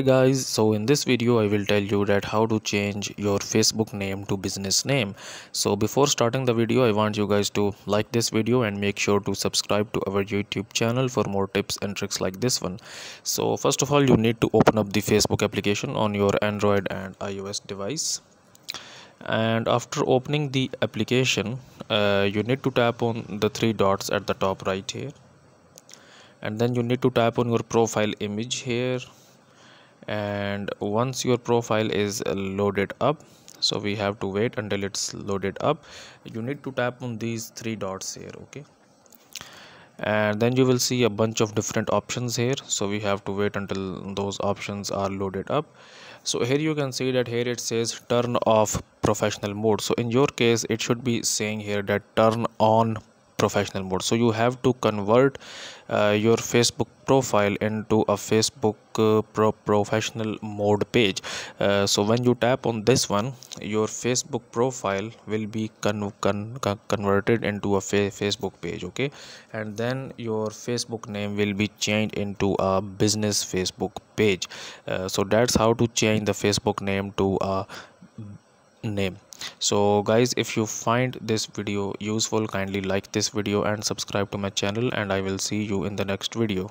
Hey guys so in this video i will tell you that how to change your facebook name to business name. So before starting the video i want you guys to like this video and make sure to subscribe to our youtube channel for more tips and tricks like this one. So first of all you need to open up the facebook application on your android and ios device. And after opening the application uh, you need to tap on the three dots at the top right here. And then you need to tap on your profile image here and once your profile is loaded up so we have to wait until it's loaded up. You need to tap on these three dots here okay? And then you will see a bunch of different options here. So we have to wait until those options are loaded up. So here you can see that here it says turn off professional mode. So in your case it should be saying here that turn on professional mode. So you have to convert uh, your facebook profile into a facebook uh, pro professional mode page. Uh, so when you tap on this one your facebook profile will be con con converted into a fa facebook page okay? And then your facebook name will be changed into a business facebook page. Uh, so that's how to change the facebook name to a name so guys if you find this video useful kindly like this video and subscribe to my channel and i will see you in the next video